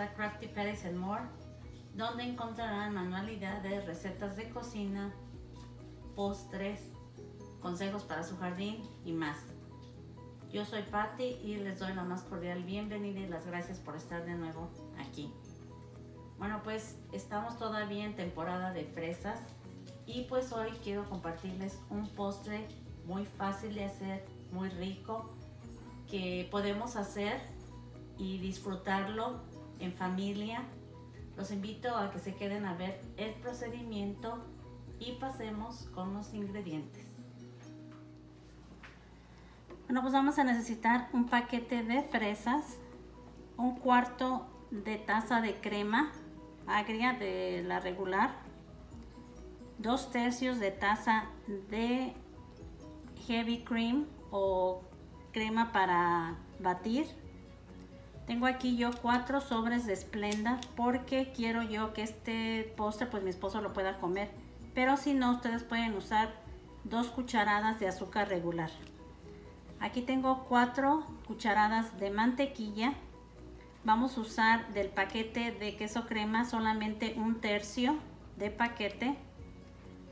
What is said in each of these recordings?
A Crafty Paris and More, donde encontrarán manualidades, recetas de cocina, postres, consejos para su jardín y más. Yo soy Patty y les doy la más cordial bienvenida y las gracias por estar de nuevo aquí. Bueno, pues estamos todavía en temporada de fresas y pues hoy quiero compartirles un postre muy fácil de hacer, muy rico, que podemos hacer y disfrutarlo en familia. Los invito a que se queden a ver el procedimiento y pasemos con los ingredientes. Bueno, pues vamos a necesitar un paquete de fresas, un cuarto de taza de crema agria de la regular, dos tercios de taza de heavy cream o crema para batir, tengo aquí yo cuatro sobres de esplenda porque quiero yo que este postre pues mi esposo lo pueda comer. Pero si no, ustedes pueden usar dos cucharadas de azúcar regular. Aquí tengo cuatro cucharadas de mantequilla. Vamos a usar del paquete de queso crema solamente un tercio de paquete.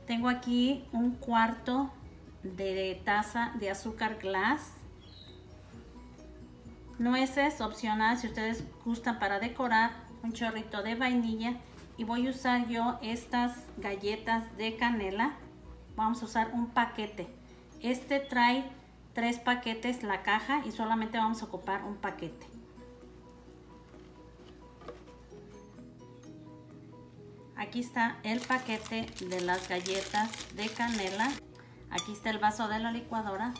Tengo aquí un cuarto de taza de azúcar glass nueces opcional si ustedes gustan para decorar, un chorrito de vainilla y voy a usar yo estas galletas de canela. Vamos a usar un paquete. Este trae tres paquetes la caja y solamente vamos a ocupar un paquete. Aquí está el paquete de las galletas de canela. Aquí está el vaso de la licuadora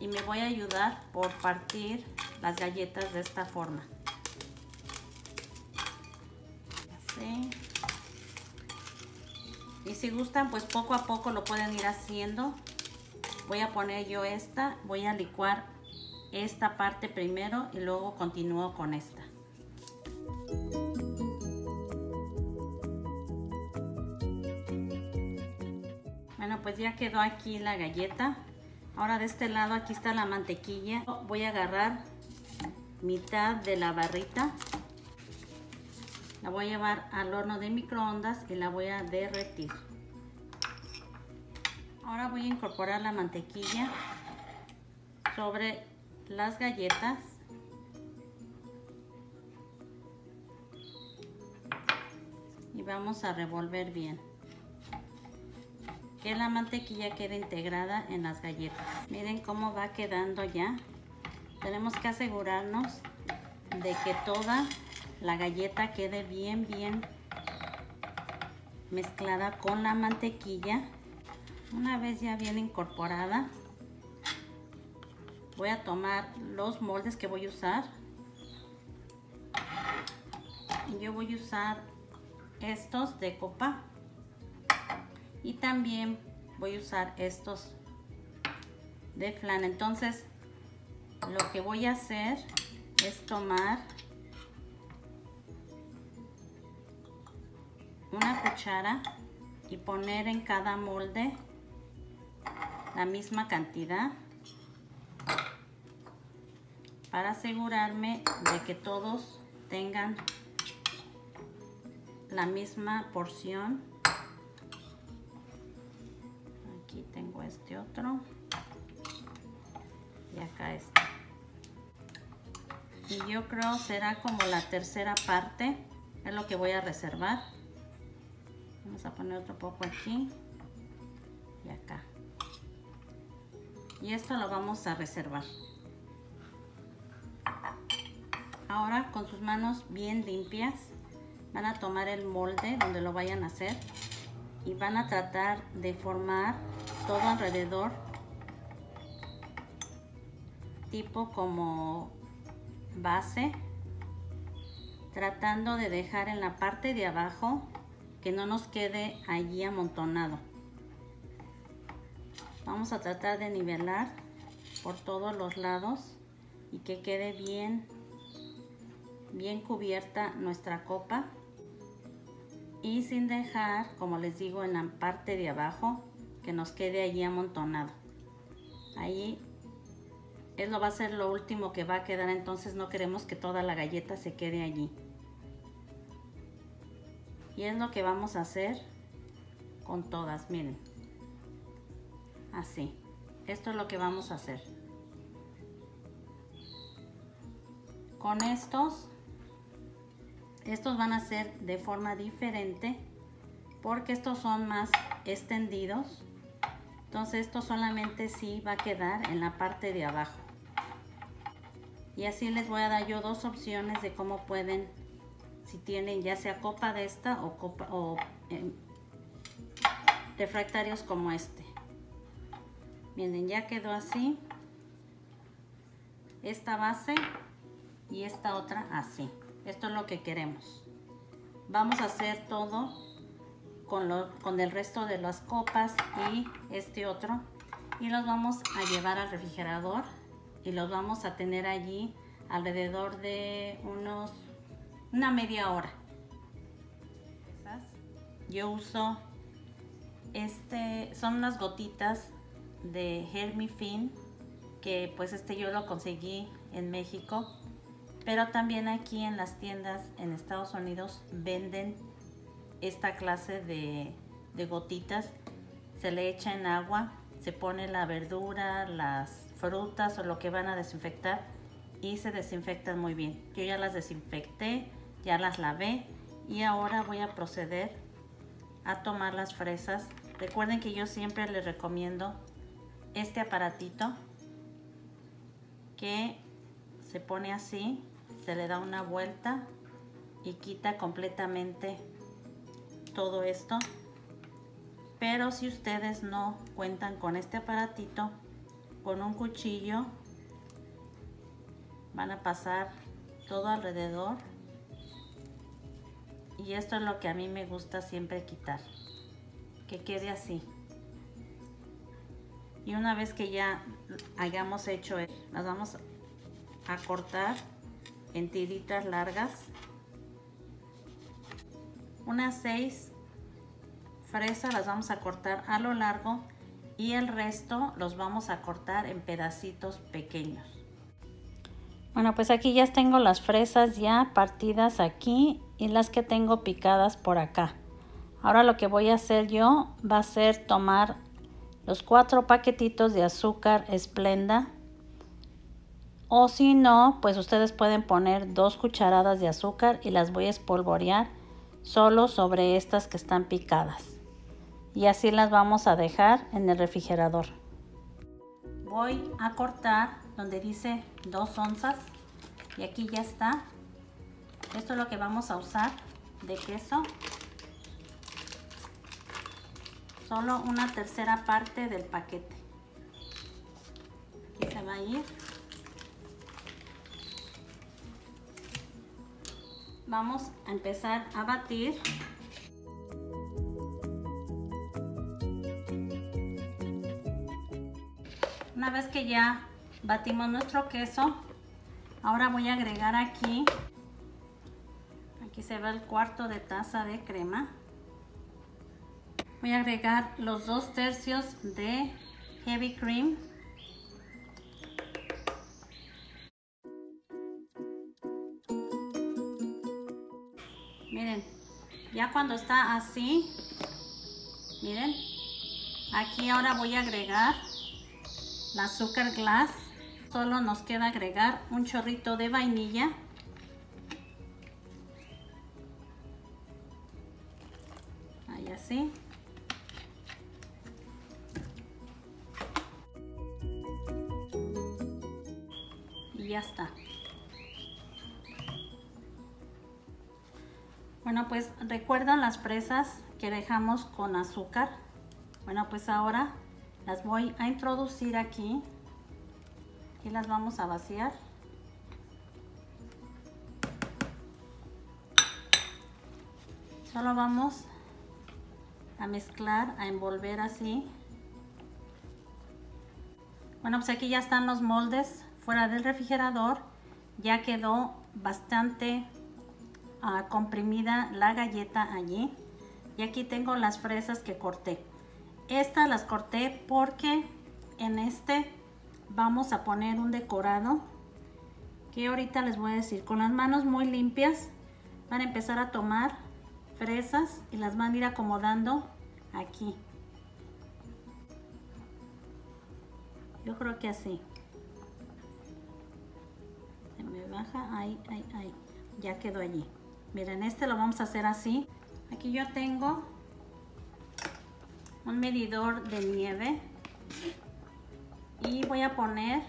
y me voy a ayudar por partir las galletas de esta forma. Y si gustan, pues poco a poco lo pueden ir haciendo. Voy a poner yo esta, voy a licuar esta parte primero y luego continúo con esta. Bueno, pues ya quedó aquí la galleta. Ahora de este lado aquí está la mantequilla. Voy a agarrar mitad de la barrita. La voy a llevar al horno de microondas y la voy a derretir. Ahora voy a incorporar la mantequilla sobre las galletas. Y vamos a revolver bien. Que la mantequilla quede integrada en las galletas. Miren cómo va quedando ya. Tenemos que asegurarnos de que toda la galleta quede bien bien mezclada con la mantequilla. Una vez ya bien incorporada voy a tomar los moldes que voy a usar. Yo voy a usar estos de copa y también voy a usar estos de flan. Entonces lo que voy a hacer es tomar una cuchara y poner en cada molde la misma cantidad para asegurarme de que todos tengan la misma porción este otro. Y acá está. Y yo creo será como la tercera parte es lo que voy a reservar. Vamos a poner otro poco aquí y acá. Y esto lo vamos a reservar. Ahora con sus manos bien limpias van a tomar el molde donde lo vayan a hacer y van a tratar de formar todo alrededor tipo como base tratando de dejar en la parte de abajo que no nos quede allí amontonado. Vamos a tratar de nivelar por todos los lados y que quede bien bien cubierta nuestra copa. Y sin dejar como les digo en la parte de abajo que nos quede allí amontonado ahí eso va a ser lo último que va a quedar, entonces no queremos que toda la galleta se quede allí. Y es lo que vamos a hacer con todas, miren. Así. Esto es lo que vamos a hacer. Con estos, estos van a ser de forma diferente porque estos son más extendidos. Entonces esto solamente sí va a quedar en la parte de abajo. Y así les voy a dar yo dos opciones de cómo pueden, si tienen ya sea copa de esta o, copa, o eh, refractarios como este. Miren, ya quedó así. Esta base y esta otra así. Esto es lo que queremos. Vamos a hacer todo con, lo, con el resto de las copas y este otro. Y los vamos a llevar al refrigerador y los vamos a tener allí alrededor de unos una media hora. Yo uso este, son unas gotitas de Hermifin que pues este yo lo conseguí en México pero también aquí en las tiendas en Estados Unidos venden esta clase de, gotitas se le echa en agua se pone la verdura las frutas o lo que van a desinfectar y se desinfectan muy bien. Yo ya las desinfecté ya las lavé y ahora voy a proceder a tomar las fresas. Recuerden que yo siempre les recomiendo este aparatito que se pone así, se le da una vuelta y quita completamente todo esto. Pero si ustedes no cuentan con este aparatito, con un cuchillo van a pasar todo alrededor y esto es lo que a mí me gusta siempre quitar que quede así y una vez que ya hayamos hecho las vamos a cortar en tiritas largas unas seis fresas las vamos a cortar a lo largo y el resto los vamos a cortar en pedacitos pequeños. Bueno pues aquí ya tengo las fresas ya partidas aquí y las que tengo picadas por acá. Ahora lo que voy a hacer yo va a ser tomar los cuatro paquetitos de azúcar esplenda. O si no pues ustedes pueden poner dos cucharadas de azúcar y las voy a espolvorear solo sobre estas que están picadas. Y así las vamos a dejar en el refrigerador. Voy a cortar donde dice dos onzas y aquí ya está. Esto es lo que vamos a usar de queso. Solo una tercera parte del paquete. Aquí se va a ir vamos a empezar a batir. Una vez que ya batimos nuestro queso ahora voy a agregar aquí aquí se ve el cuarto de taza de crema. Voy a agregar los dos tercios de heavy cream miren ya cuando está así miren aquí ahora voy a agregar la azúcar glass. Solo nos queda agregar un chorrito de vainilla Bueno, pues recuerdan las fresas que dejamos con azúcar. Bueno, pues ahora las voy a introducir aquí y las vamos a vaciar. Solo vamos a mezclar, a envolver así. Bueno, pues aquí ya están los moldes fuera del refrigerador ya quedó bastante uh, comprimida la galleta allí y aquí tengo las fresas que corté estas las corté porque en este vamos a poner un decorado que ahorita les voy a decir con las manos muy limpias van a empezar a tomar fresas y las van a ir acomodando aquí. Yo creo que así. Se me baja, ahí, ahí, ahí. Ya quedó allí. Miren, este lo vamos a hacer así. Aquí yo tengo un medidor de nieve. Y voy a poner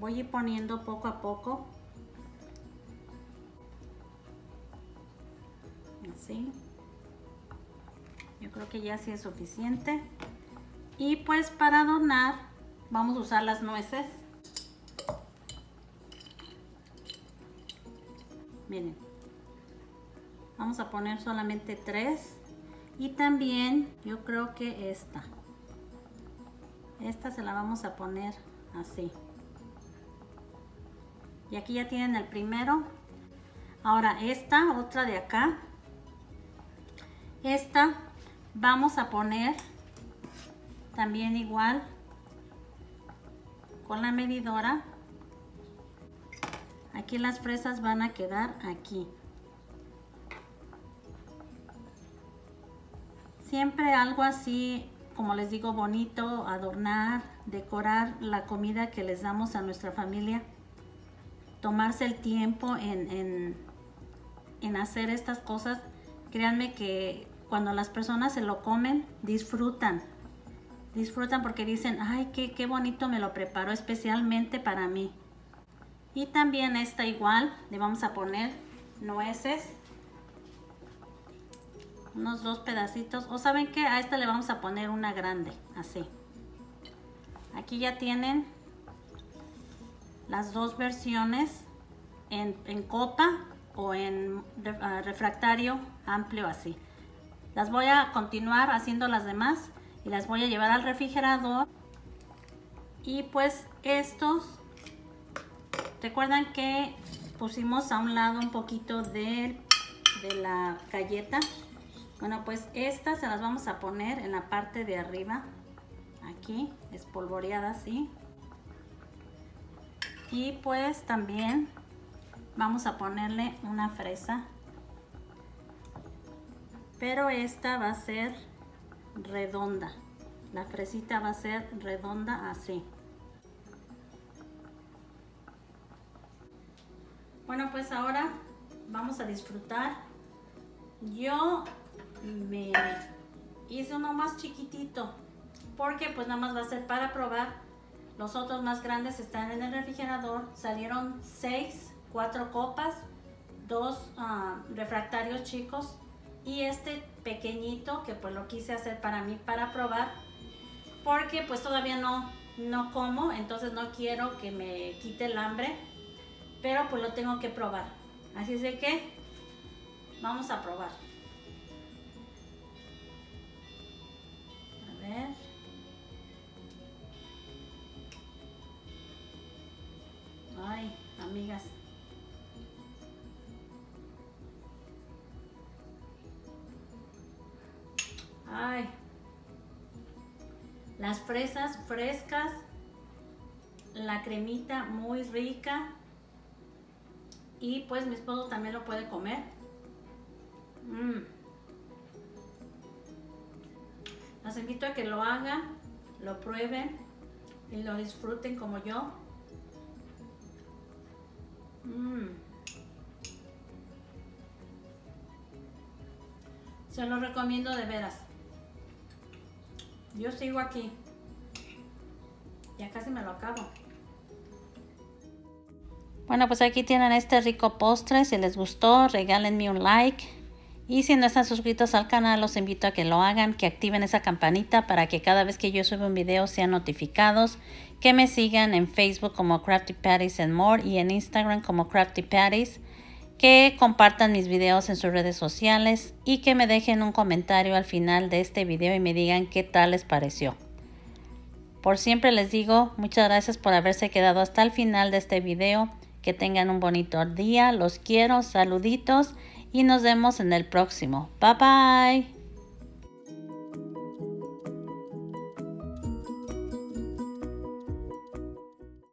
voy a ir poniendo poco a poco. Así. Yo creo que ya sí es suficiente. Y pues para adornar vamos a usar las nueces. Miren vamos a poner solamente tres. Y también yo creo que esta. Esta se la vamos a poner así. Y aquí ya tienen el primero. Ahora esta otra de acá. Esta vamos a poner también igual con la medidora. Aquí las fresas van a quedar aquí siempre algo así como les digo bonito adornar decorar la comida que les damos a nuestra familia tomarse el tiempo en, en, hacer estas cosas créanme que cuando las personas se lo comen, disfrutan. Disfrutan porque dicen, ay, qué, qué bonito me lo preparó especialmente para mí. Y también esta igual, le vamos a poner nueces. Unos dos pedacitos. O saben que a esta le vamos a poner una grande, así. Aquí ya tienen las dos versiones en, en copa o en ah, refractario amplio así. Las voy a continuar haciendo las demás y las voy a llevar al refrigerador. Y pues estos, recuerdan que pusimos a un lado un poquito de, de la galleta. Bueno, pues estas se las vamos a poner en la parte de arriba. Aquí, espolvoreada así. Y pues también vamos a ponerle una fresa pero esta va a ser redonda la fresita va a ser redonda así bueno pues ahora vamos a disfrutar yo me hice uno más chiquitito porque pues nada más va a ser para probar. Los otros más grandes están en el refrigerador. Salieron seis cuatro copas dos ah, refractarios chicos y este pequeñito que pues lo quise hacer para mí para probar porque pues todavía no, no como entonces no quiero que me quite el hambre pero pues lo tengo que probar. Así es de que vamos a probar ver ay amigas Ay. Las fresas frescas. La cremita muy rica. Y pues mi esposo también lo puede comer. Invito a que lo hagan, lo prueben y lo disfruten como yo. Mm. Se lo recomiendo de veras. Yo sigo aquí. Ya casi me lo acabo. Bueno, pues aquí tienen este rico postre. Si les gustó, regálenme un like. Y si no están suscritos al canal, los invito a que lo hagan, que activen esa campanita para que cada vez que yo suba un video sean notificados. Que me sigan en Facebook como Crafty Patties and More y en Instagram como Crafty Patties que compartan mis videos en sus redes sociales y que me dejen un comentario al final de este video y me digan qué tal les pareció. Por siempre les digo muchas gracias por haberse quedado hasta el final de este video. Que tengan un bonito día, los quiero, saluditos y nos vemos en el próximo. Bye bye.